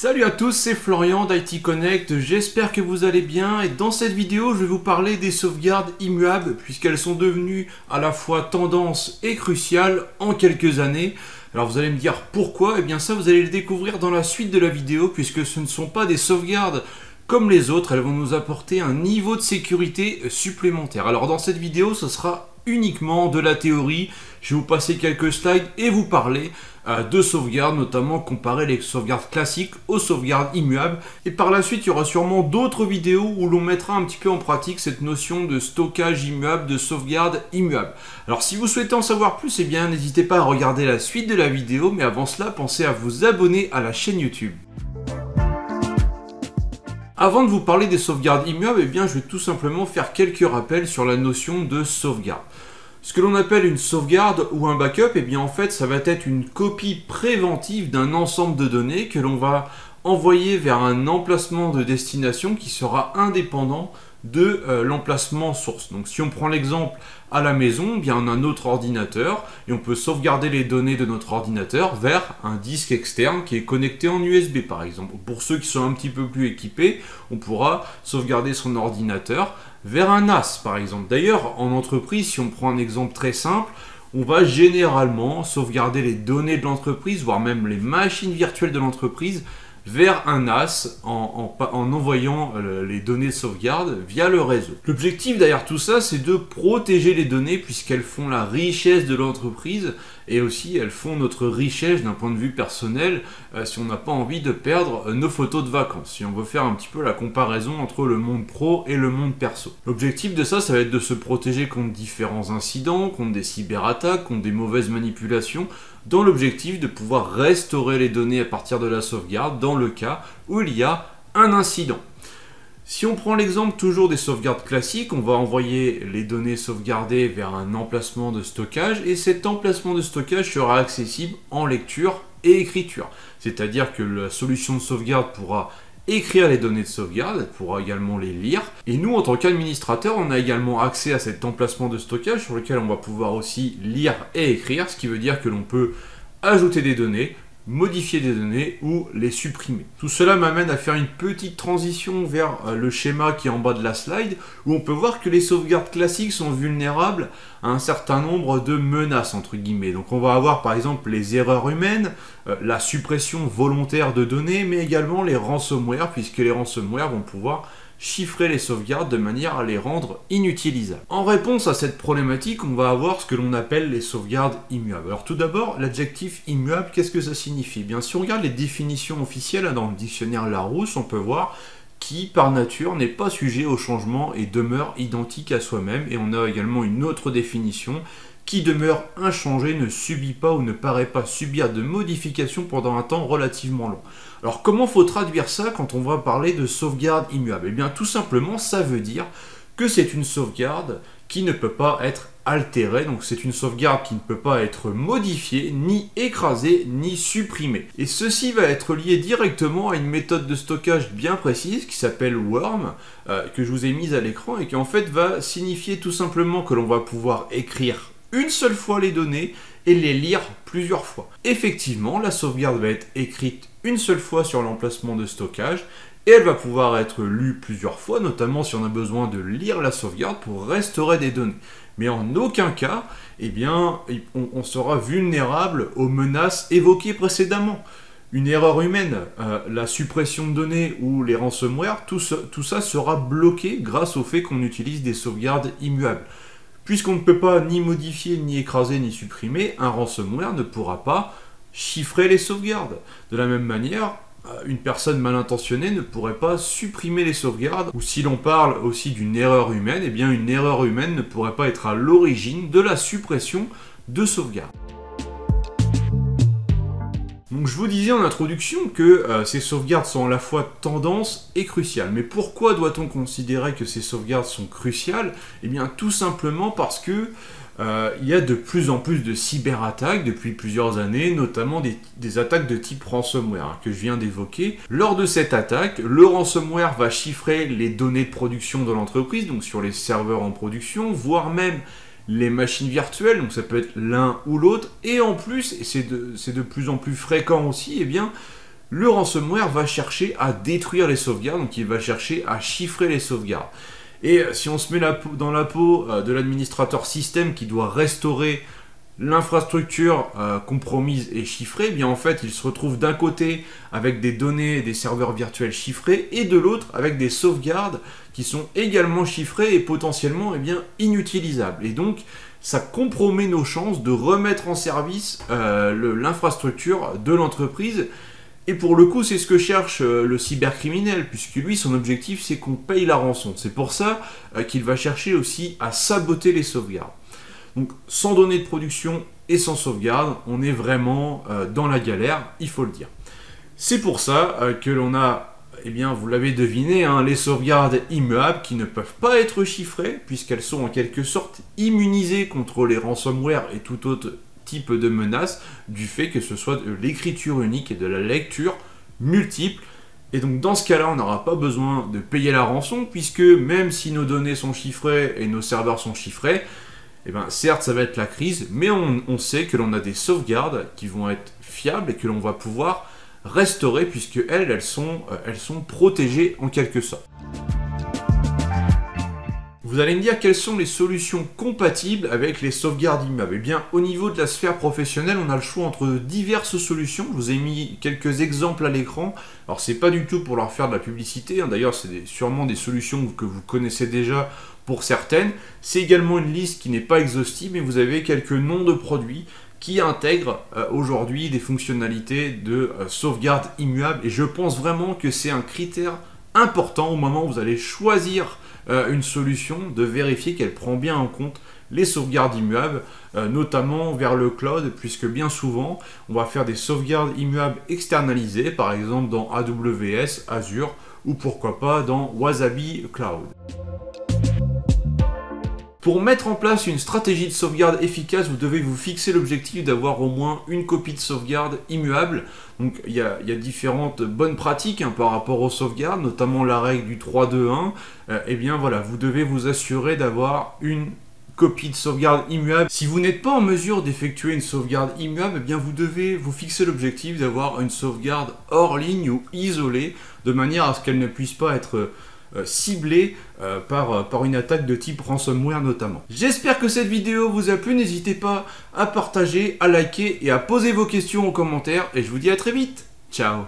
Salut à tous, c'est Florian d'IT Connect, j'espère que vous allez bien et dans cette vidéo je vais vous parler des sauvegardes immuables puisqu'elles sont devenues à la fois tendance et cruciales en quelques années. Alors vous allez me dire pourquoi? Et eh bien ça vous allez le découvrir dans la suite de la vidéo puisque ce ne sont pas des sauvegardes comme les autres, elles vont nous apporter un niveau de sécurité supplémentaire. Alors dans cette vidéo ce sera uniquement de la théorie, je vais vous passer quelques slides et vous parler euh, de sauvegardes, notamment comparer les sauvegardes classiques aux sauvegardes immuables. Et par la suite, il y aura sûrement d'autres vidéos où l'on mettra un petit peu en pratique cette notion de stockage immuable, de sauvegarde immuable. Alors si vous souhaitez en savoir plus, eh bien n'hésitez pas à regarder la suite de la vidéo, mais avant cela, pensez à vous abonner à la chaîne YouTube. Avant de vous parler des sauvegardes immuables, eh bien, je vais tout simplement faire quelques rappels sur la notion de sauvegarde. Ce que l'on appelle une sauvegarde ou un backup, eh bien en fait ça va être une copie préventive d'un ensemble de données que l'on va envoyer vers un emplacement de destination qui sera indépendant de euh, l'emplacement source. Donc si on prend l'exemple à la maison, eh bien on a un autre ordinateur et on peut sauvegarder les données de notre ordinateur vers un disque externe qui est connecté en USB par exemple. Pour ceux qui sont un petit peu plus équipés, on pourra sauvegarder son ordinateur vers un NAS par exemple. D'ailleurs, en entreprise, si on prend un exemple très simple, on va généralement sauvegarder les données de l'entreprise, voire même les machines virtuelles de l'entreprise vers un NAS en, envoyant euh, les données de sauvegarde via le réseau. L'objectif derrière tout ça, c'est de protéger les données puisqu'elles font la richesse de l'entreprise et aussi elles font notre richesse d'un point de vue personnel euh, si on n'a pas envie de perdre euh, nos photos de vacances, si on veut faire un petit peu la comparaison entre le monde pro et le monde perso. L'objectif de ça, ça va être de se protéger contre différents incidents, contre des cyberattaques, contre des mauvaises manipulations, dans l'objectif de pouvoir restaurer les données à partir de la sauvegarde dans le cas où il y a un incident. Si on prend l'exemple toujours des sauvegardes classiques, on va envoyer les données sauvegardées vers un emplacement de stockage et cet emplacement de stockage sera accessible en lecture et écriture. C'est-à-dire que la solution de sauvegarde pourra écrire les données de sauvegarde, elle pourra également les lire. Et nous, en tant qu'administrateur, on a également accès à cet emplacement de stockage sur lequel on va pouvoir aussi lire et écrire, ce qui veut dire que l'on peut ajouter des données, modifier des données ou les supprimer. Tout cela m'amène à faire une petite transition vers euh, le schéma qui est en bas de la slide où on peut voir que les sauvegardes classiques sont vulnérables à un certain nombre de menaces entre guillemets. Donc on va avoir par exemple les erreurs humaines, euh, la suppression volontaire de données mais également les ransomware puisque les ransomware vont pouvoir chiffrer les sauvegardes de manière à les rendre inutilisables. En réponse à cette problématique, on va avoir ce que l'on appelle les sauvegardes immuables. Alors tout d'abord, l'adjectif immuable, qu'est-ce que ça signifie? Bien, si on regarde les définitions officielles dans le dictionnaire Larousse, on peut voir qui, par nature, n'est pas sujet au changement et demeure identique à soi-même. Et on a également une autre définition qui demeure inchangé, ne subit pas ou ne paraît pas subir de modifications pendant un temps relativement long. Alors comment faut traduire ça quand on va parler de sauvegarde immuable? Eh bien tout simplement ça veut dire que c'est une sauvegarde qui ne peut pas être altérée, donc c'est une sauvegarde qui ne peut pas être modifiée, ni écrasée, ni supprimée. Et ceci va être lié directement à une méthode de stockage bien précise qui s'appelle Worm, euh, que je vous ai mise à l'écran et qui en fait va signifier tout simplement que l'on va pouvoir écrire une seule fois les données et les lire plusieurs fois. Effectivement, la sauvegarde va être écrite une seule fois sur l'emplacement de stockage et elle va pouvoir être lue plusieurs fois, notamment si on a besoin de lire la sauvegarde pour restaurer des données. Mais en aucun cas, eh bien, on, sera vulnérable aux menaces évoquées précédemment. Une erreur humaine, euh, la suppression de données ou les ransomware, tout ça sera bloqué grâce au fait qu'on utilise des sauvegardes immuables. Puisqu'on ne peut pas ni modifier, ni écraser, ni supprimer, un ransomware ne pourra pas chiffrer les sauvegardes. De la même manière, euh, une personne mal intentionnée ne pourrait pas supprimer les sauvegardes, ou si l'on parle aussi d'une erreur humaine, eh bien une erreur humaine ne pourrait pas être à l'origine de la suppression de sauvegardes. Donc je vous disais en introduction que euh, ces sauvegardes sont à la fois tendance et cruciales. Mais pourquoi doit-on considérer que ces sauvegardes sont cruciales? Eh bien tout simplement parce que euh, il y a de plus en plus de cyberattaques depuis plusieurs années, notamment des, attaques de type ransomware hein, que je viens d'évoquer. Lors de cette attaque, le ransomware va chiffrer les données de production de l'entreprise, donc sur les serveurs en production, voire même les machines virtuelles, donc ça peut être l'un ou l'autre, et en plus, et c'est de, plus en plus fréquent aussi, eh bien, le ransomware va chercher à détruire les sauvegardes, donc il va chercher à chiffrer les sauvegardes. Et si on se met dans la peau euh, de l'administrateur système qui doit restaurer l'infrastructure euh, compromise et chiffrée, eh bien en fait il se retrouve d'un côté avec des données des serveurs virtuels chiffrés et de l'autre avec des sauvegardes qui sont également chiffrées et potentiellement eh inutilisables. Et donc ça compromet nos chances de remettre en service euh, l'infrastructure de l'entreprise. Et pour le coup, c'est ce que cherche euh, le cybercriminel, puisque lui, son objectif, c'est qu'on paye la rançon. C'est pour ça qu'il va chercher aussi à saboter les sauvegardes. Donc sans données de production et sans sauvegarde, on est vraiment euh, dans la galère, il faut le dire. C'est pour ça euh, que l'on a, eh bien vous l'avez deviné, hein, les sauvegardes immuables qui ne peuvent pas être chiffrées, puisqu'elles sont en quelque sorte immunisées contre les ransomware et tout autre type de menace, du fait que ce soit de l'écriture unique et de la lecture multiple. Et donc dans ce cas-là, on n'aura pas besoin de payer la rançon, puisque même si nos données sont chiffrées et nos serveurs sont chiffrés, eh bien, certes, ça va être la crise, mais on, sait que l'on a des sauvegardes qui vont être fiables et que l'on va pouvoir restaurer puisque elles, elles sont, euh, elles sont protégées en quelque sorte. Vous allez me dire quelles sont les solutions compatibles avec les sauvegardes immeubles. Eh bien, au niveau de la sphère professionnelle, on a le choix entre diverses solutions. Je vous ai mis quelques exemples à l'écran. Alors, c'est pas du tout pour leur faire de la publicité. Hein. D'ailleurs, c'est sûrement des solutions que vous connaissez déjà pour certaines. C'est également une liste qui n'est pas exhaustive, mais vous avez quelques noms de produits qui intègrent euh, aujourd'hui des fonctionnalités de euh, sauvegarde immuable. Et je pense vraiment que c'est un critère important au moment où vous allez choisir euh, une solution, de vérifier qu'elle prend bien en compte les sauvegardes immuables, notamment vers le cloud, puisque bien souvent, on va faire des sauvegardes immuables externalisées, par exemple dans AWS, Azure, ou pourquoi pas dans Wasabi Cloud. Pour mettre en place une stratégie de sauvegarde efficace, vous devez vous fixer l'objectif d'avoir au moins une copie de sauvegarde immuable. Donc il y, a, différentes bonnes pratiques hein, par rapport aux sauvegardes, notamment la règle du 3-2-1. Euh, eh bien voilà, vous devez vous assurer d'avoir une copie de sauvegarde immuable. Si vous n'êtes pas en mesure d'effectuer une sauvegarde immuable, eh bien vous devez vous fixer l'objectif d'avoir une sauvegarde hors ligne ou isolée, de manière à ce qu'elle ne puisse pas être euh, ciblé euh, par, euh, par une attaque de type ransomware notamment. J'espère que cette vidéo vous a plu, n'hésitez pas à partager, à liker et à poser vos questions en commentaire et je vous dis à très vite. Ciao